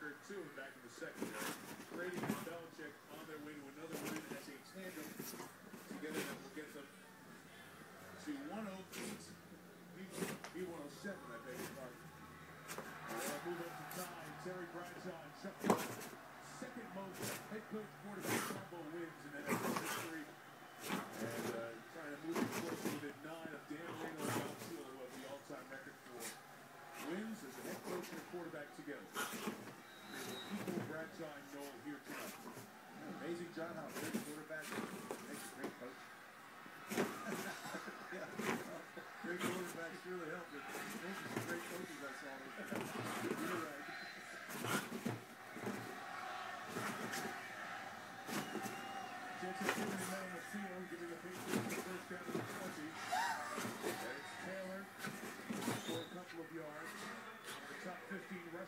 Tucker, two back in the secondary. Brady and Belichick on their way to another win as a tandem. Together that will get them to 108, B107, I beg your pardon. They'll move up to time. Terry Bradshaw and Chuck Second most head coach quarterback combo wins in NFL.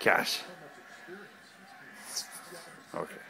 Cash. Okay.